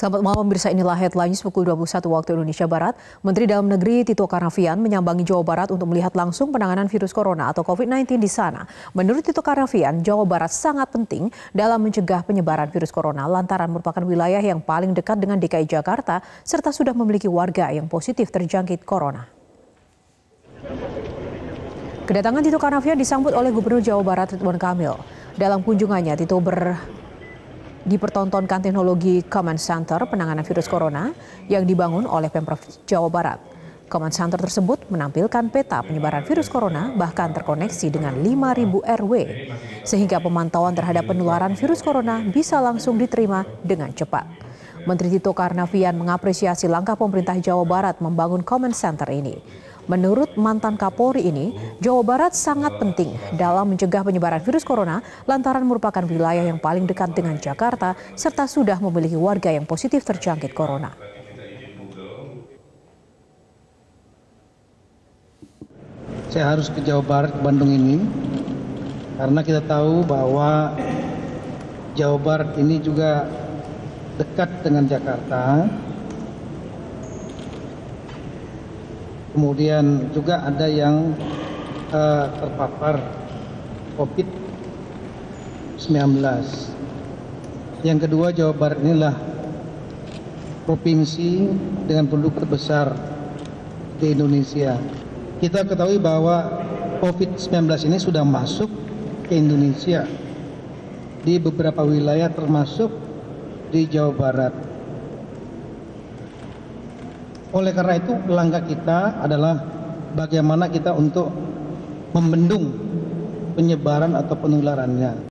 Selamat malam pemirsa inilah headlines pukul 21 waktu Indonesia Barat. Menteri Dalam Negeri Tito Karnavian menyambangi Jawa Barat untuk melihat langsung penanganan virus corona atau COVID-19 di sana. Menurut Tito Karnavian, Jawa Barat sangat penting dalam mencegah penyebaran virus corona lantaran merupakan wilayah yang paling dekat dengan DKI Jakarta serta sudah memiliki warga yang positif terjangkit corona. Kedatangan Tito Karnavian disambut oleh Gubernur Jawa Barat Ridwan Kamil. Dalam kunjungannya, Tito ber dipertontonkan teknologi Command Center penanganan virus corona yang dibangun oleh Pemprov Jawa Barat. Command Center tersebut menampilkan peta penyebaran virus corona bahkan terkoneksi dengan 5.000 RW, sehingga pemantauan terhadap penularan virus corona bisa langsung diterima dengan cepat. Menteri Tito Karnavian mengapresiasi langkah pemerintah Jawa Barat membangun Command Center ini. Menurut mantan Kapolri ini, Jawa Barat sangat penting dalam mencegah penyebaran virus corona lantaran merupakan wilayah yang paling dekat dengan Jakarta serta sudah memiliki warga yang positif terjangkit corona. Saya harus ke Jawa Barat, ke Bandung ini, karena kita tahu bahwa Jawa Barat ini juga dekat dengan Jakarta, kemudian juga ada yang uh, terpapar COVID-19. Yang kedua, Jawa Barat inilah provinsi dengan penduduk terbesar di Indonesia. Kita ketahui bahwa COVID-19 ini sudah masuk ke Indonesia di beberapa wilayah termasuk di Jawa Barat. Oleh karena itu langkah kita adalah bagaimana kita untuk membendung penyebaran atau penularannya.